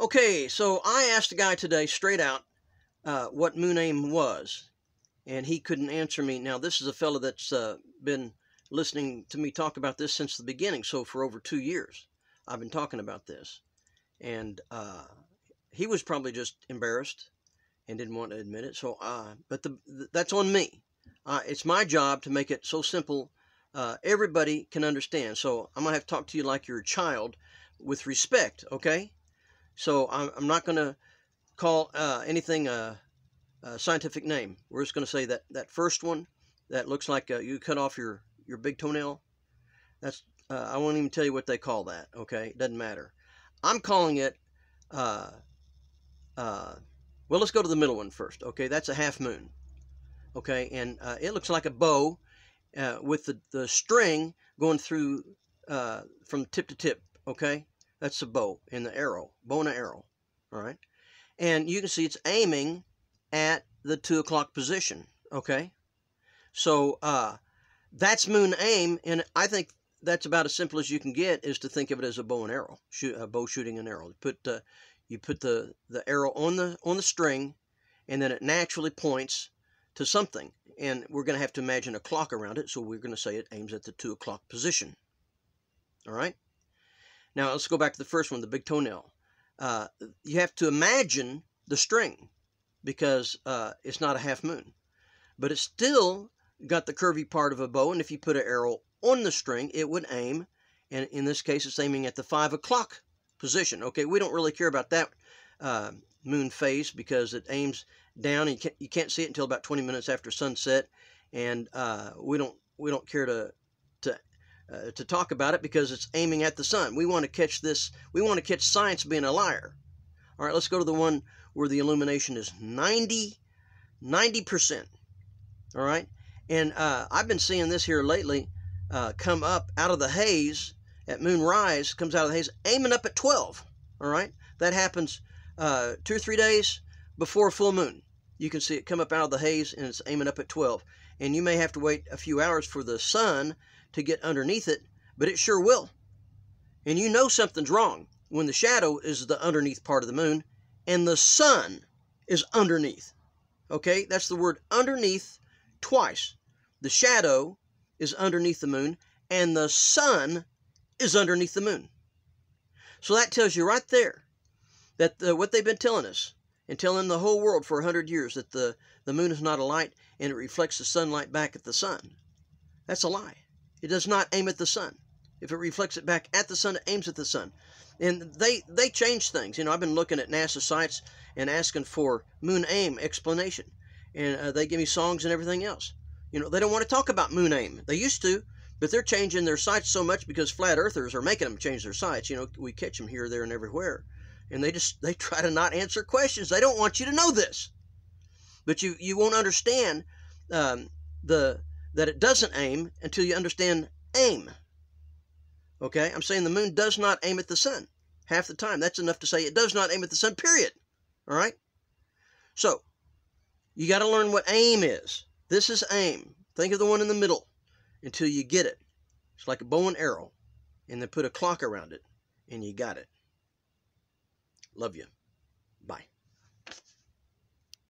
Okay, so I asked a guy today straight out uh, what moon aim was, and he couldn't answer me. Now, this is a fellow that's uh, been listening to me talk about this since the beginning, so for over two years I've been talking about this. And uh, he was probably just embarrassed and didn't want to admit it. So, uh, but the, the, that's on me. It's my job to make it so simple uh, everybody can understand. So I'm gonna have to talk to you like you're a child with respect, okay? So I'm, I'm not going to call uh, anything a, a, scientific name. We're just going to say that that first one that looks like uh, you cut off your, your big toenail. That's uh, I won't even tell you what they call that. Okay, it doesn't matter. I'm calling it. Uh, uh, well, let's go to the middle one first. Okay, that's a half moon. Okay, and uh, it looks like a bow with the the string going through from tip to tip. Okay, that's the bow and the arrow, bow and arrow. All right. And you can see it's aiming at the two o'clock position. Okay. So uh, that's moon aim. And I think that's about as simple as you can get is to think of it as a bow and arrow, shoot, a bow shooting an arrow. You put, uh, you put the, the arrow on the, on the string and then it naturally points to something. And we're going to have to imagine a clock around it. So we're going to say it aims at the two o'clock position. All right. Now let's go back to the first one, the big toenail. Uh, you have to imagine the string because uh, it's not a half moon, but it's still got the curvy part of a bow. And if you put an arrow on the string, it would aim. And in this case, it's aiming at the five o'clock position. Okay, we don't really care about that uh, moon phase because it aims down and you can't, you can't see it until about 20 minutes after sunset. And uh, we don't we don't care to uh, to talk about it because it's aiming at the sun. We want to catch this, we want to catch science being a liar. All right, let's go to the one where the illumination is 90, 90%. All right, and uh, I've been seeing this here lately uh, come up out of the haze at moonrise, comes out of the haze, aiming up at 12. All right, that happens uh, two or three days before full moon. You can see it come up out of the haze and it's aiming up at 12. And you may have to wait a few hours for the sun to get underneath it, but it sure will. And you know something's wrong when the shadow is the underneath part of the moon and the sun is underneath. Okay, that's the word underneath twice. The shadow is underneath the moon and the sun is underneath the moon. So that tells you right there that the, what they've been telling us and telling the whole world for a hundred years that the, the moon is not a light and it reflects the sunlight back at the sun. That's a lie. It does not aim at the sun. If it reflects it back at the sun, it aims at the sun. And they they change things. You know, I've been looking at NASA sites and asking for moon aim explanation, and uh, they give me songs and everything else. You know, they don't want to talk about moon aim. They used to, but they're changing their sites so much because flat earthers are making them change their sites. You know, we catch them here, there, and everywhere, and they just they try to not answer questions. They don't want you to know this, but you you won't understand um, the that it doesn't aim until you understand aim. Okay, I'm saying the moon does not aim at the sun half the time. That's enough to say it does not aim at the sun, period. All right? So, you got to learn what aim is. This is aim. Think of the one in the middle until you get it. It's like a bow and arrow, and then put a clock around it, and you got it. Love you. Bye.